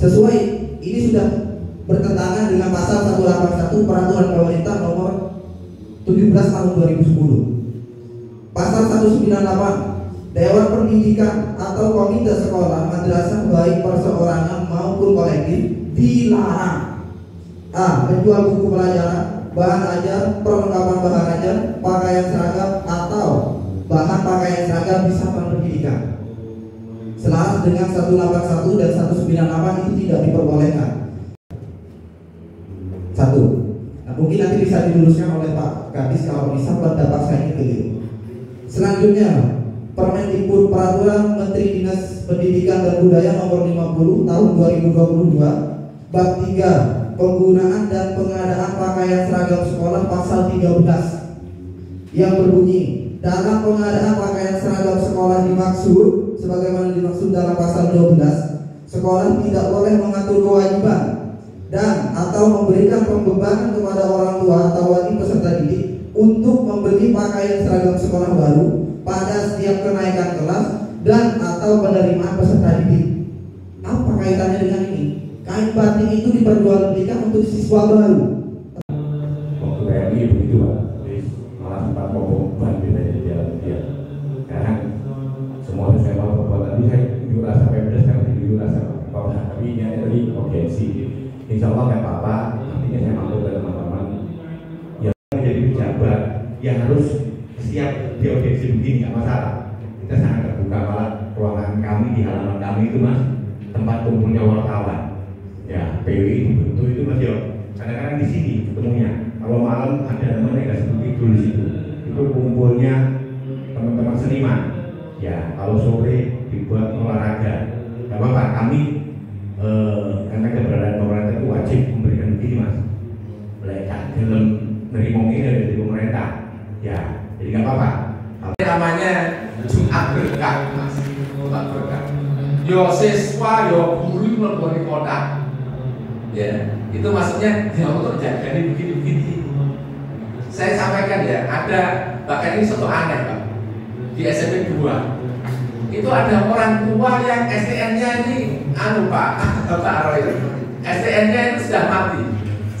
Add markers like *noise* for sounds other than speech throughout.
sesuai ini sudah bertentangan dengan pasal 181 peraturan pemerintah nomor 17 tahun 2010 pasal 198 Dewan Pendidikan atau Komite Sekolah Madrasah baik perseorangan maupun kolektif dilarang A. Menjual buku pelajaran, bahan ajar, perlengkapan 181 dan 198 itu tidak diperbolehkan. Satu. Nah, mungkin nanti bisa diluruskan oleh Pak Kadis kalau bisa pendapat saya ini keliru. Selanjutnya, Permendikbud Peraturan Menteri Dinas Pendidikan dan Budaya Nomor 50 Tahun 2022 Bab 3 Penggunaan dan pengadaan pakaian seragam sekolah Pasal 13 yang berbunyi dalam pengadaan pakaian seragam sekolah dimaksud sebagaimana dimaksud dalam pasal 12 sekolah tidak boleh mengatur kewajiban dan atau memberikan pembebanan kepada orang tua atau wali peserta didik untuk membeli pakaian seragam sekolah baru pada setiap kenaikan kelas dan atau penerimaan peserta didik. Apa kaitannya dengan ini? Kain batik itu diperjualbelikan untuk siswa baru. waktu PMI begitu pak urgensi insya Allah nggak apa-apa nantinya saya mampu ke teman-teman yang menjadi pejabat yang harus siap di audiensi begini nggak masalah. Kita sangat terbuka malah ruangan kami di halaman kami itu mas tempat kumpulnya wartawan. Ya PWI dibentuk itu mas yo kadang-kadang di sini ketemunya. Kalau malam ada namanya nggak seperti itu di situ. Itu kumpulnya teman-teman seniman. Ya kalau sore dibuat olahraga. Nggak apa-apa kami eh, karena keberadaan pemerintah itu wajib memberikan begini mas. Mereka dalam nerima ini dari pemerintah. Ya jadi nggak apa-apa. Namanya? Jumat berkah mas. Jumat berkah. Yo siswa yo guru meleboni kota ya itu maksudnya ya untuk ini begini begini saya sampaikan ya ada bahkan ini satu aneh pak. Di SMP 2 itu ada orang tua yang STN-nya ini anu pak *laughs* Pak Roy STN-nya itu sudah mati.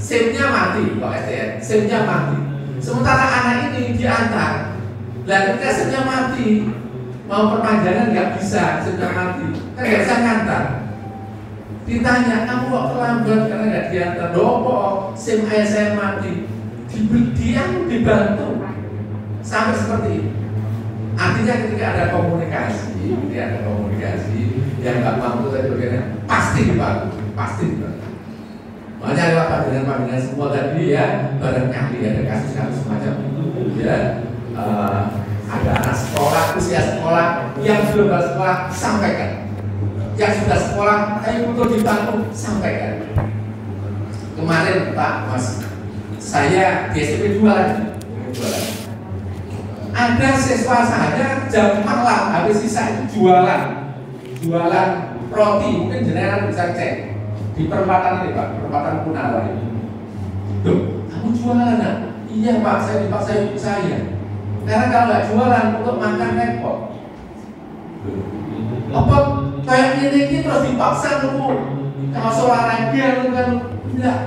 SIM-nya mati kok STN SIM-nya mati. Sementara anak ini diantar. Lah ketika SIM-nya mati mau perpanjangan nggak bisa sudah mati. Kan nggak bisa ngantar. Ditanya kamu kok terlambat karena nggak diantar? Dopo SIM ayah saya mati. Diberi dibantu. Sampai seperti itu artinya ketika ada komunikasi ketika ada komunikasi yang nggak mampu tadi bagaimana? Pasti dibantu pasti dibantu. Makanya lewat panggilan-panggilan semua tadi ya barangkali ada kasus-kasus semacam itu ya eh, ada anak sekolah usia sekolah yang belum bersekolah sampaikan. Yang sudah sekolah ayo butuh dibantu sampaikan. Kemarin Pak Mas saya di SMP 2 lagi dua lagi ada siswa saya jam malam habis sisa itu jualan. Jualan roti mungkin jenengan bisa cek. Di perempatan ini pak perempatan Kunawa ini. Duh, kamu jualan nak? iya pak saya dipaksa ibu saya. Karena kalau nggak jualan untuk makan repot. Apa kayak ini ini terus dipaksa nunggu kalau olahraga kan enggak.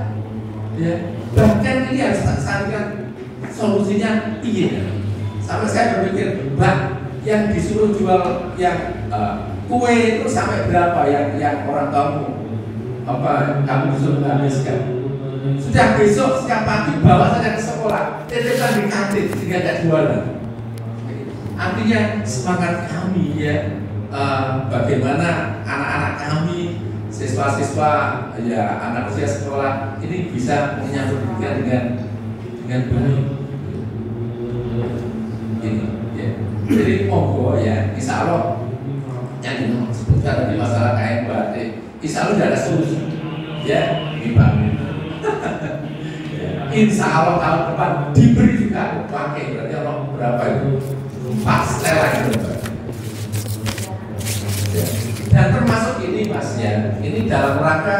Ya bahkan ini harus sarankan solusinya. Iya sampai saya berpikir mbak yang disuruh jual yang uh, kue itu sampai berapa yang yang orang kamu apa kamu disuruh menghabiskan? Sudah besok setiap pagi bawa saja ke sekolah titipkan di kantin sehingga tidak jualan. Artinya semangat kami ya uh, bagaimana anak-anak kami siswa-siswa ya anak usia sekolah ini bisa menyambut dengan dengan baik ini ya jadi monggo ya insya Allah. Yang disebutkan tadi masalah kain batik. Insya Allah ada solusi ya Ya, *laughs* insya Allah tahun depan diberi juga pakai. Berarti Allah berapa itu? Pas lelaki ya. dan termasuk ini mas ya. Ini dalam rangka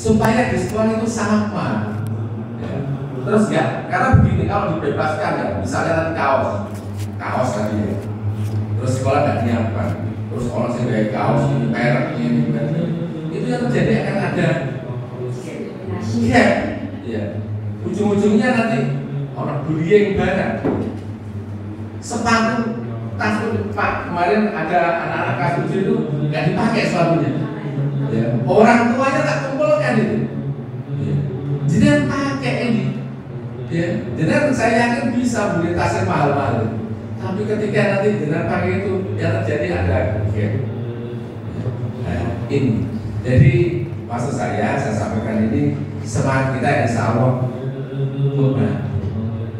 supaya di sekolah itu sama ya. terus ya karena begini kalau dibebaskan ya misalnya nanti kaos kaos tadi ya. Terus sekolah nggak nyiapkan. Terus orang sih kayak kaos ini merek ini, ini itu yang terjadi akan ada. Gap ya ujung-ujungnya nanti orang bullying barang. Sepatu tas pak kemarin ada anak-anak kelas tujuh itu nggak dipakai sepatunya. Ya. orang tuanya tak kumpulkan itu. Ya. jadi pakai ini. Ya jadi saya yakin bisa beli tas yang mahal-mahal tapi ketika nanti jenengan pakai itu yang terjadi ada ya. nah, ini jadi maksud saya saya sampaikan ini semangat kita insya Allah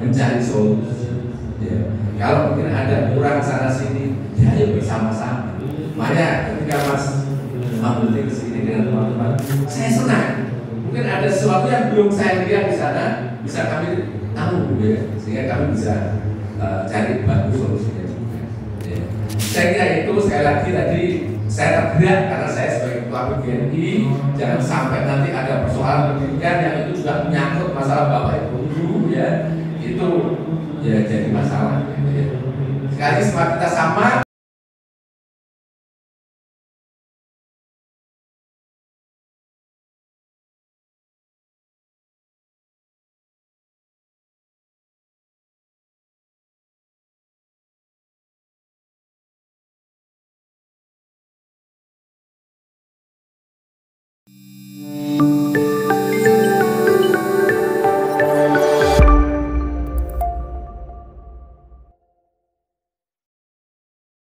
mencari solusi ya. kalau mungkin ada kurang sana sini ya ayo bersama-sama makanya ketika Mas Mahmud ke sini dengan teman-teman saya senang mungkin ada sesuatu yang belum saya lihat di sana bisa kami tahu ya sehingga kami bisa uh, cari bantu solusinya juga ya. saya kira itu sekali lagi tadi saya tergerak karena saya sebagai ketua PGNI jangan sampai nanti ada persoalan pendidikan yang itu juga menyangkut masalah bapak ibu guru ya itu ya jadi masalah ya. sekali semua kita sama